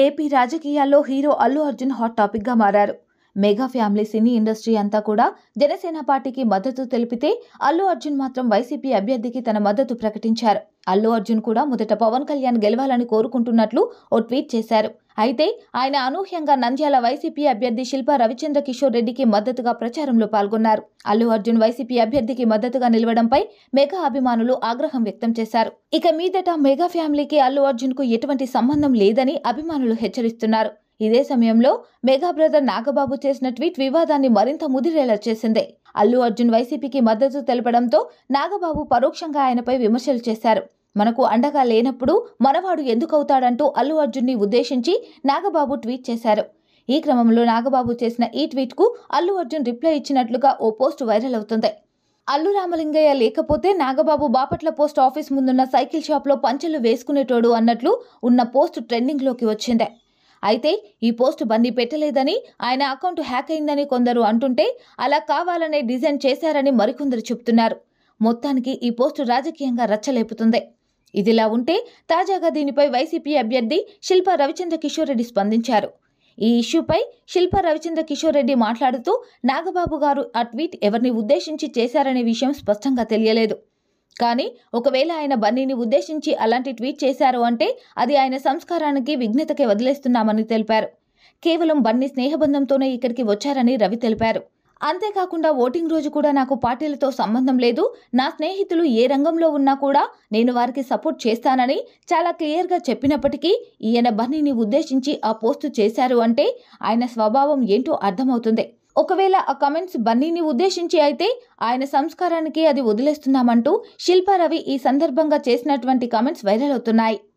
AP రాజకీయాల్లో hero Allu Arjun hot టాపిక్గా మారారు. మెగా ఫ్యామిలీ సినీ ఇండస్ట్రీ అంతా కూడా జనసేన పార్టీకి మద్దతు తెలిపితే అల్లు అర్జున్ మాత్రం వైసీపీ అభ్యర్థికి తన మద్దతు ప్రకటించారు. అల్లు అర్జున్ కూడా మొదట పవన్ కళ్యాణ్ గెలవాలని కోరుకుంటున్నట్లు ఓ ట్వీట్ చేశారు. అయితే ఆయన అనూహ్యంగా నంద్యాల వైసీపీ అభ్యర్థి శిల్ప రవిచంద్ర కిషోర్ రెడ్డికి మద్దతుగా ప్రచారంలో పాల్గొన్నారు. అల్లు అర్జున్ వైసీపీ అభ్యర్థికి మద్దతుగా నిలవడంపై మెగా అభిమానులు ఆగ్రహం వ్యక్తం చేశారు. ఇక మీదట మెగా ఫ్యామిలీకి అల్లు అర్జున్కు ఎటువంటి సంబంధం లేదని అభిమానులు హెచ్చరిస్తున్నారు. ఇదే సమయంలో మెగా బ్రదర్ నాగబాబు చేసిన ట్వీట్ వివాదాన్ని మరింత ముదిరేలా చేసింది. అల్లు అర్జున్ వైసీపీకి మద్దతు తెలపడంతో నాగబాబు పరోక్షంగా ఆయనపై విమర్శలు చేశారు. మనకు అండగా లేనప్పుడు మనవాడు ఎందుకవుతాడంటూ అల్లు అర్జున్ని ఉద్దేశించి నాగబాబు ట్వీట్ చేశారు. ఈ క్రమంలో నాగబాబు చేసిన ఈ ట్వీట్కు అల్లు అర్జున్ రిప్లై ఇచ్చినట్లుగా ఓ పోస్ట్ వైరల్ అవుతుంది. అల్లు రామలింగయ్య లేకపోతే నాగబాబు బాపట్ల పోస్ట్ ఆఫీస్ ముందున్న సైకిల్ షాప్లో పంచెలు వేసుకునేటోడు అన్నట్లు ఉన్న పోస్ట్ ట్రెండింగ్లోకి వచ్చింది. అయితే ఈ పోస్ట్ బందీ పెట్టలేదని ఆయన అకౌంట్ హ్యాక్ అయిందని కొందరు అంటుంటే అలా కావాలనే డిజైన్ చేశారని మరికొందరు చెబుతున్నారు మొత్తానికి ఈ పోస్టు రాజకీయంగా రచ్చలేపుతుంది. ఇదిలా ఉంటే తాజాగా దీనిపై వైసీపీ అభ్యర్థి శిల్పా రవిచంద్ర కిషోర్ రెడ్డి స్పందించారు. ఈ ఇష్యూపై శిల్పా రవిచంద్ర కిషోర్ రెడ్డి మాట్లాడుతూ నాగబాబు గారు ఆ ట్వీట్ ఎవరిని ఉద్దేశించి చేశారనే విషయం స్పష్టంగా తెలియలేదు. కానీ ఒకవేళ ఆయన బన్నీని ఉద్దేశించి అలాంటి ట్వీట్ చేశారు అంటే అది ఆయన సంస్కారానికి విఘ్నతకే వదిలేస్తున్నామని తెలిపారు. కేవలం బన్నీ స్నేహబంధంతోనే ఇక్కడికి వచ్చారని రవి తెలిపారు. అంతేకాకుండా ఓటింగ్ రోజు కూడా నాకు పార్టీలతో సంబంధం లేదు. నా స్నేహితులు ఏ రంగంలో ఉన్నా కూడా నేను వారికి సపోర్ట్ చేస్తానని చాలా క్లియర్గా చెప్పినప్పటికీ ఈయన బన్నీని ఉద్దేశించి ఆ పోస్టు చేశారు అంటే ఆయన స్వభావం ఏంటో అర్థమవుతుంది. ఒకవేళ ఆ కమెంట్స్ బన్నీని ఉద్దేశించి అయితే ఆయన సంస్కారానికి అది వదిలేస్తున్నామంటూ శిల్పారవి ఈ సందర్భంగా చేసినటువంటి కమెంట్స్ వైరల్ అవుతున్నాయి.